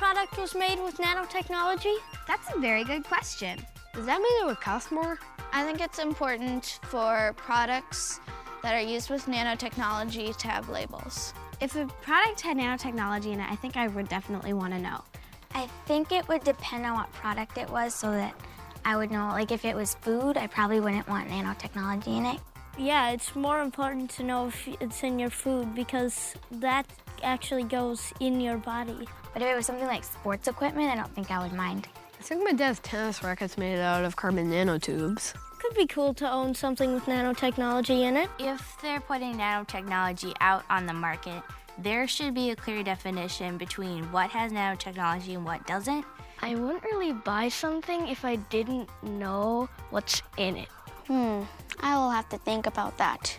product was made with nanotechnology? That's a very good question. Does that mean it would cost more? I think it's important for products that are used with nanotechnology to have labels. If a product had nanotechnology in it, I think I would definitely want to know. I think it would depend on what product it was so that I would know. Like if it was food, I probably wouldn't want nanotechnology in it. Yeah, it's more important to know if it's in your food because that actually goes in your body. But if it was something like sports equipment, I don't think I would mind. I think my dad's tennis racket's made out of carbon nanotubes. Could be cool to own something with nanotechnology in it. If they're putting nanotechnology out on the market, there should be a clear definition between what has nanotechnology and what doesn't. I wouldn't really buy something if I didn't know what's in it. Hmm, I will have to think about that.